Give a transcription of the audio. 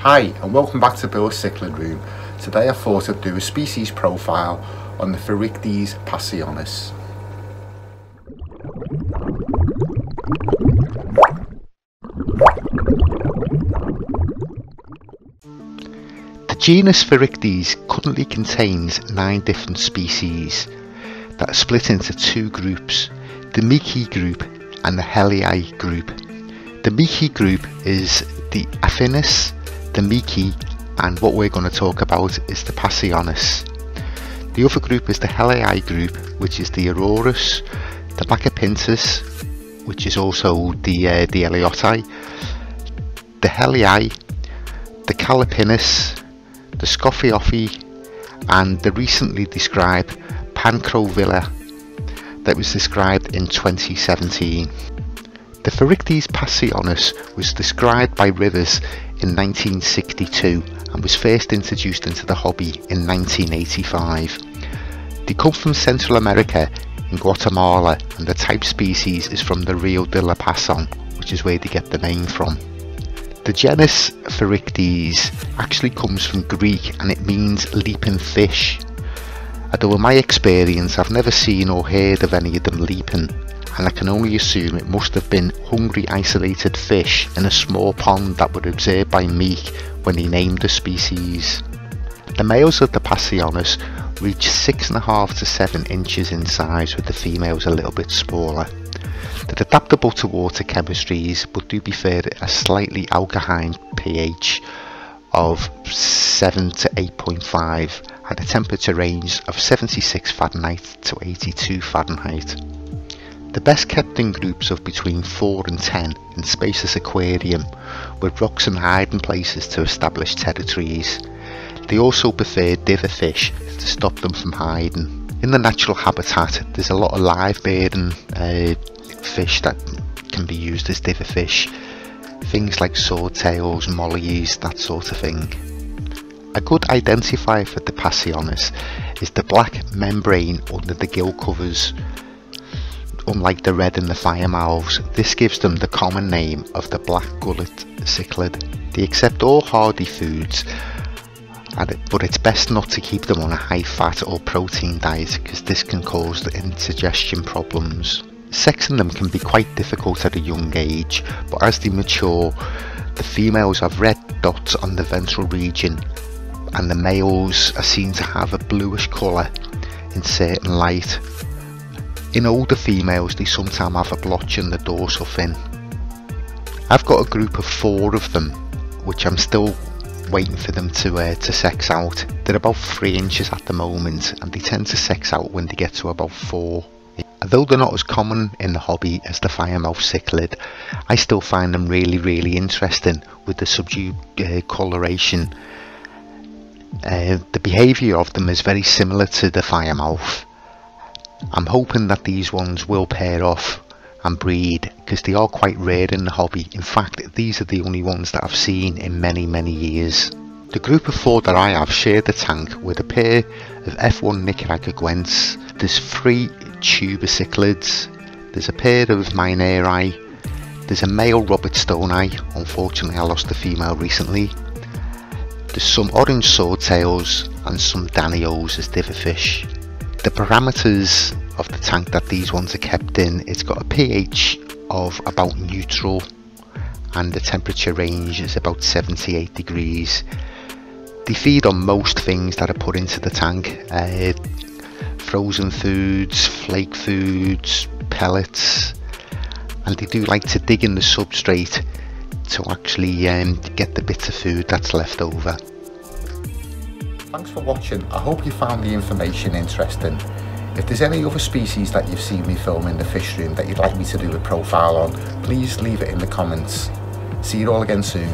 Hi and welcome back to Bill's Cichlid Room. Today I thought I'd do a species profile on the Thorichthys pasionis. The genus Thorichthys currently contains nine different species that are split into two groups, the Meeki group and the Helleri group. The Meeki group is the Affinis, the Meeki and what we're going to talk about is the Pasionis. The other group is the Helleri group which is the Aureus, the Maculipinnis which is also the, uh, the Ellioti, the Helleri, the Callolepis, the Socolofi and the recently described Panchovillai that was described in 2017. The Thorichthys pasionis was described by Rivas in 1962 and was first introduced into the hobby in 1985. They come from Central America in Guatemala and the type species is from the Rio de la Pasión, which is where they get the name from. The genus Thorichthys actually comes from Greek and it means leaping fish. Although in my experience I've never seen or heard of any of them leaping and I can only assume it must have been hungry isolated fish in a small pond that were observed by Meek when he named the species. The males of the Pasionis reach 6.5 to 7 inches in size with the females a little bit smaller. They're adaptable to water chemistries but do prefer a slightly alkaline pH of 7 to 8.5 at a temperature range of 76 Fahrenheit to 82 Fahrenheit. The best kept in groups of between 4 and 10 in spacious aquarium with rocks and hiding places to establish territories. They also prefer dither fish to stop them from hiding. In the natural habitat there's a lot of live bearing uh, fish that can be used as dither fish. Things like swordtails, mollies, that sort of thing. A good identifier for the Pasionis is the black membrane under the gill covers. Unlike the red and the fire firemouths, this gives them the common name of the black gullet cichlid. They accept all hardy foods, but it's best not to keep them on a high fat or protein diet because this can cause indigestion problems. Sexing them can be quite difficult at a young age, but as they mature, the females have red dots on the ventral region and the males are seen to have a bluish colour in certain light. In older females they sometimes have a blotch in the dorsal fin. I've got a group of four of them which I'm still waiting for them to uh, to sex out. They're about 3 inches at the moment and they tend to sex out when they get to about 4. Although they're not as common in the hobby as the firemouth cichlid, I still find them really really interesting with the subdued uh, coloration. Uh, the behaviour of them is very similar to the firemouth. I'm hoping that these ones will pair off and breed because they are quite rare in the hobby. In fact, these are the only ones that I've seen in many, many years. The group of four that I have shared the tank with a pair of F1 Nicaraguenses. There's three tuber cichlids. There's a pair of Minerii. There's a male Robertsonii. Unfortunately, I lost the female recently. There's some orange swordtails and some Danios as fish. The parameters of the tank that these ones are kept in, it's got a pH of about neutral and the temperature range is about 78 degrees. They feed on most things that are put into the tank. Uh, frozen foods, flake foods, pellets and they do like to dig in the substrate to actually um, get the bits of food that's left over. Thanks for watching, I hope you found the information interesting. If there's any other species that you've seen me film in the fish room that you'd like me to do a profile on, please leave it in the comments. See you all again soon.